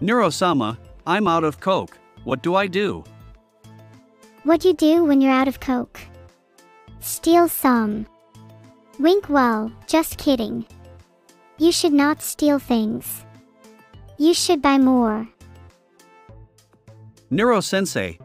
Neuro-sama, I'm out of Coke. What do I do? What you do when you're out of Coke? Steal some. Wink well, just kidding. You should not steal things. You should buy more. Neurosensei.